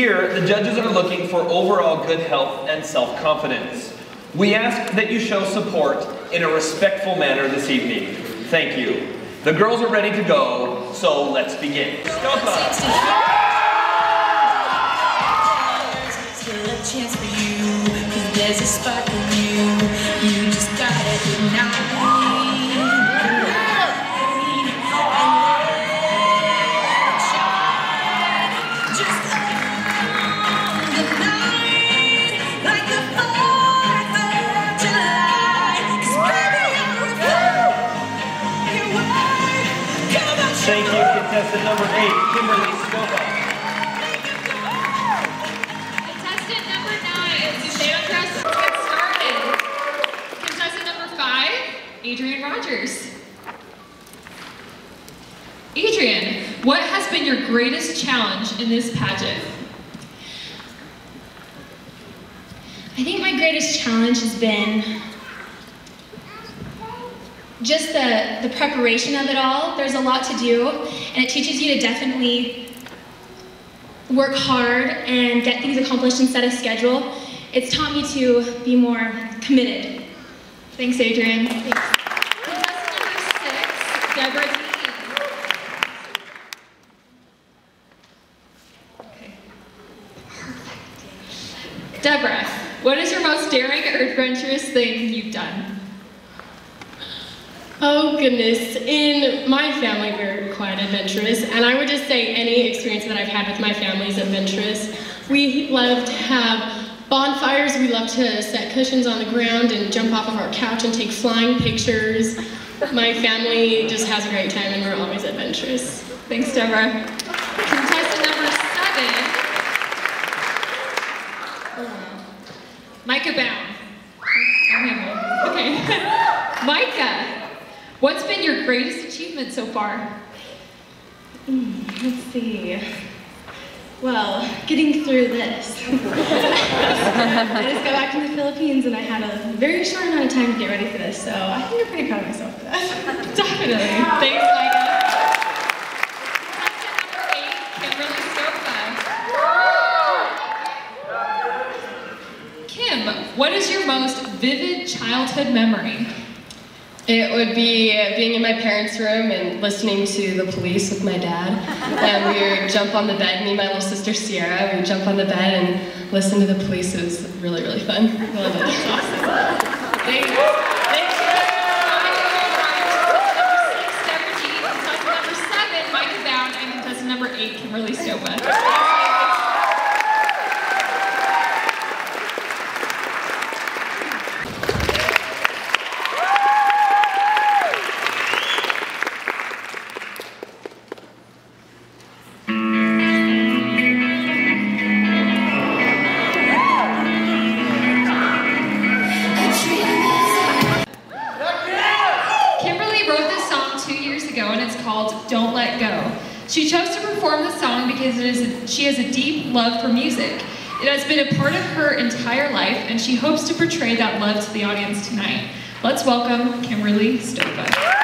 Here, the judges are looking for overall good health and self-confidence. We ask that you show support in a respectful manner this evening. Thank you. The girls are ready to go, so let's begin. There's a spark in you. You just gotta ignite. Your greatest challenge in this pageant? I think my greatest challenge has been just the, the preparation of it all. There's a lot to do, and it teaches you to definitely work hard and get things accomplished set a schedule. It's taught me to be more committed. Thanks, Adrian. Thanks. Contestant number six, Deborah Dean. Okay. Perfect. Deborah, what is your most daring or adventurous done? Oh goodness, in my family we're quite adventurous, and I would just say any experience that I've had with my family is adventurous. We love to have bonfires, we love to set cushions on the ground and jump off of our couch and take flying pictures. My family just has a great time and we're always adventurous. Thanks, Deborah. Contestant number seven, Micah Bound. Micah, what's been your greatest achievement so far? Hmm, let's see. Well, getting through this. I just got back from the Philippines and I had a very short amount of time to get ready for this, so I think I'm pretty proud of myself for that. Definitely. Thanks, Micah. Contestant number eight, Kimberly Sofa. Kim, what is your most vivid childhood memory? It would be being in my parents' room and listening to the police with my dad. And we would jump on the bed, me and my little sister Sierra, we would jump on the bed and listen to the police. It was really, really fun. It. It's awesome. Thank you. She chose to perform the song because it is she has a deep love for music. It has been a part of her entire life and she hopes to portray that love to the audience tonight. Let's welcome Kimberly Stopa.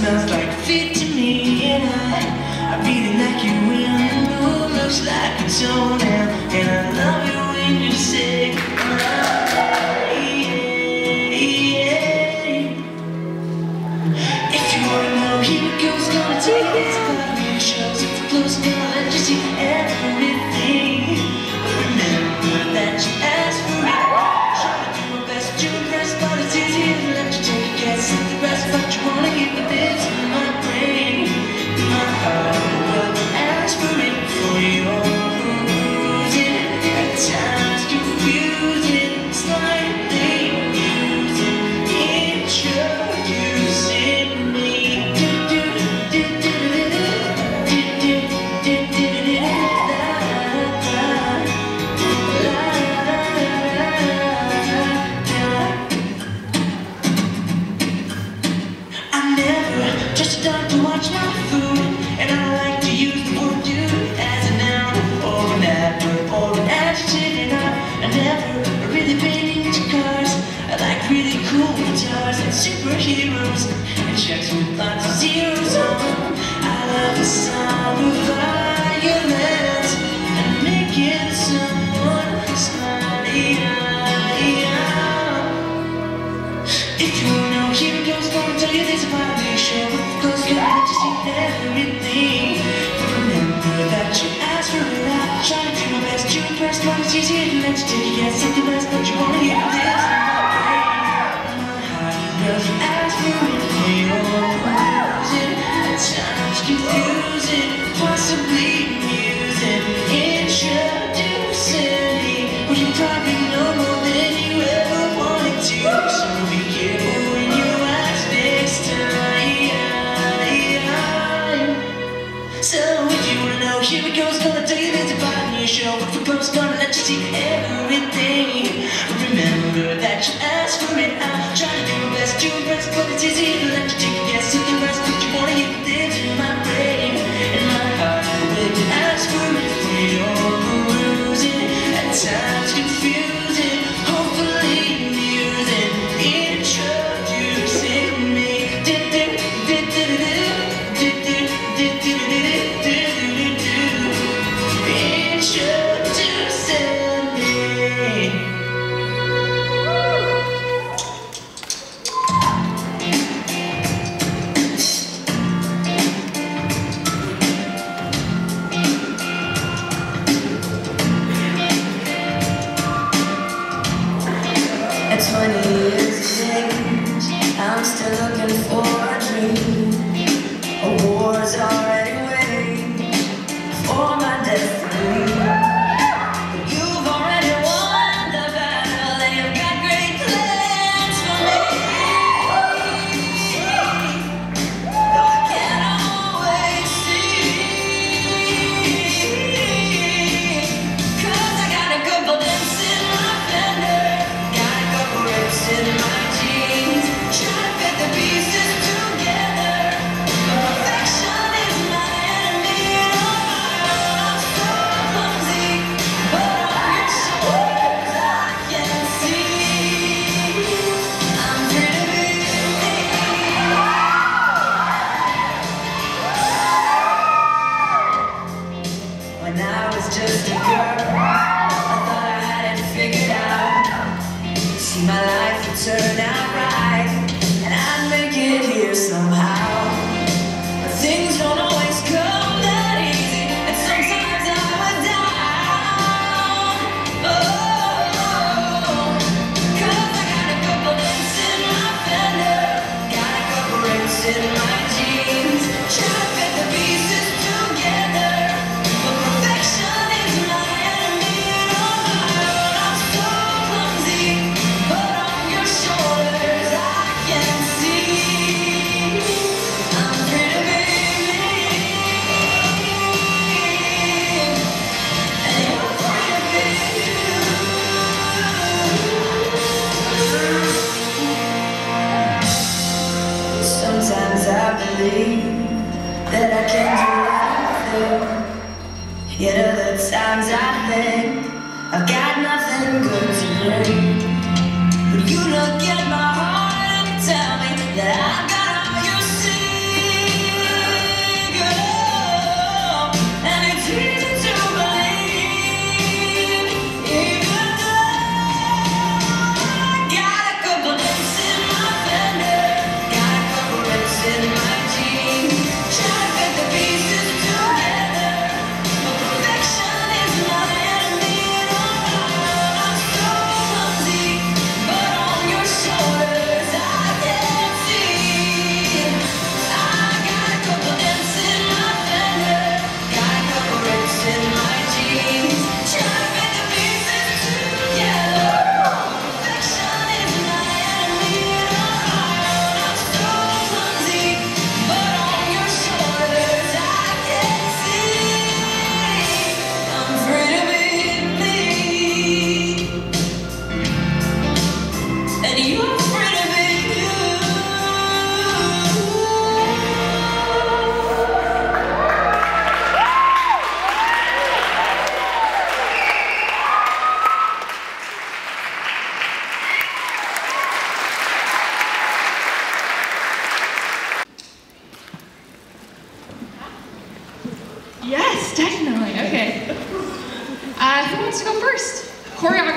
smells like feet to me And I, I beat it like you in the mood. Looks like it's on dreams and checks with lots of zeros on them. I love the sound of violence and making someone smile. If you know him, girls, gonna tell you this about the show. Cause you have to see everything. Remember that you asked for a lot. Try to do my best to press, promise you see it next to you. Yes, it's the best that you wanna get.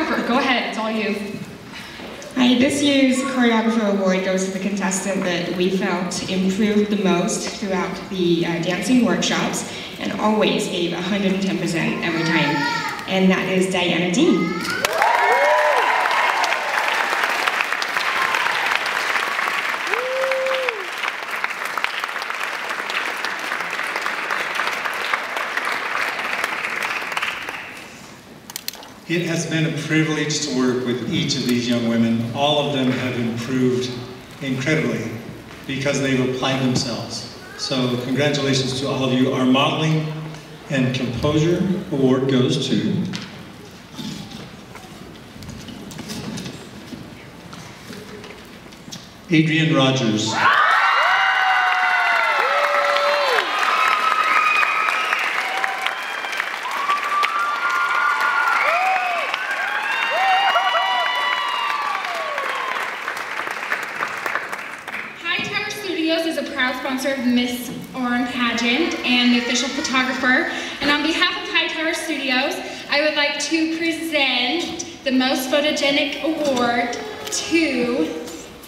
Choreographer, go ahead, it's all you. Hi, this year's Choreographer Award goes to the contestant that we felt improved the most throughout the uh, dancing workshops and always gave 110% every time, and that is Diana Dean. It has been a privilege to work with each of these young women. All of them have improved incredibly because they've applied themselves. So congratulations to all of you. Our modeling and composure award goes to Adrian Rogers. High Tower Studios is a proud sponsor of the Miss Orem pageant and the official photographer. And on behalf of High Tower Studios, I would like to present the Most Photogenic Award to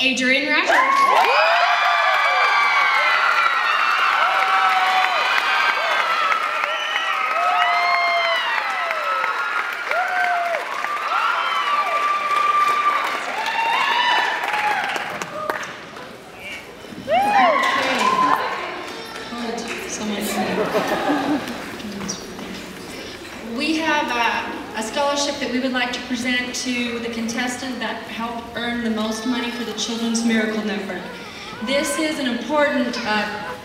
Adrian Rogers. We have uh, a scholarship that we would like to present to the contestant that helped earn the most money for the Children's Miracle Network. This is an important uh,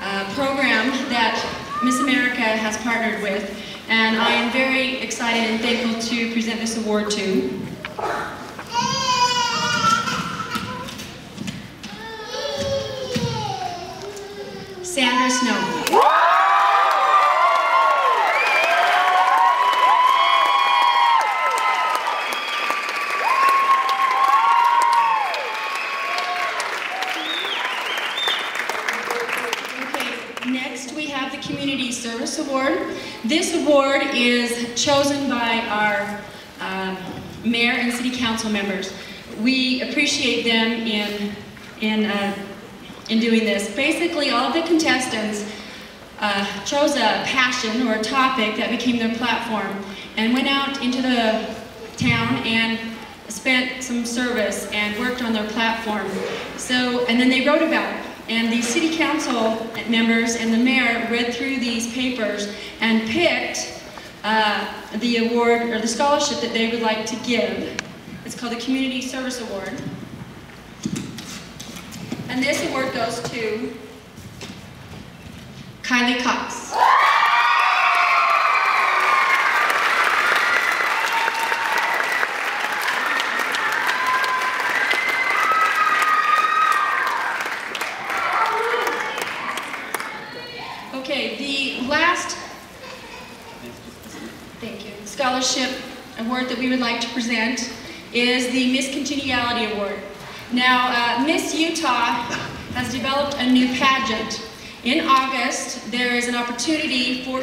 uh, program that Miss America has partnered with, and I am very excited and thankful to present this award to. Sandra Snow. Okay, next we have the Community Service Award. This award is chosen by our um, mayor and city council members. We appreciate them in, in, uh, in doing this. Basically, all the contestants uh, chose a passion or a topic that became their platform and went out into the town and spent some service and worked on their platform. So, and then they wrote about it. And the city council members and the mayor read through these papers and picked uh, the award or the scholarship that they would like to give. It's called the Community Service Award. And this award goes to Kylie Cox. Okay, the last, thank you, scholarship award that we would like to present is the Miss Congeniality Award. Now, uh, Miss Utah has developed a new pageant. In August, there is an opportunity for